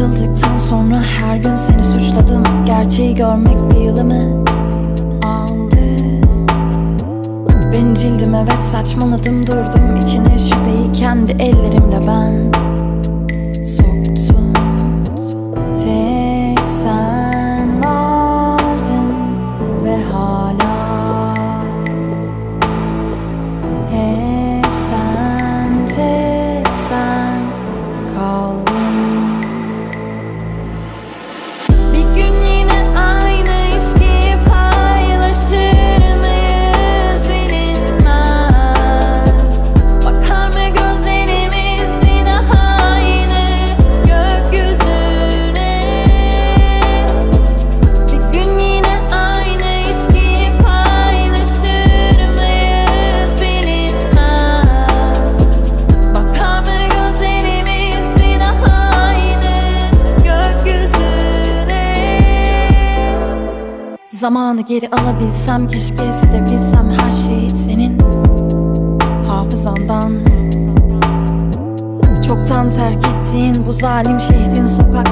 Ayrıldıktan sonra her gün seni suçladım. Gerçeği görmek bir yılımı aldı. Bencildim evet saçmaladım durdum. İçine şüpheyi kendi ellerimle ben soktum. Tek sen vardın ve hala Hep sen tek sen kaldın Zamanı geri alabilsem keşke silebilsem her şeyi senin hafızandan. Çoktan terk ettiğin bu zalim şehrin için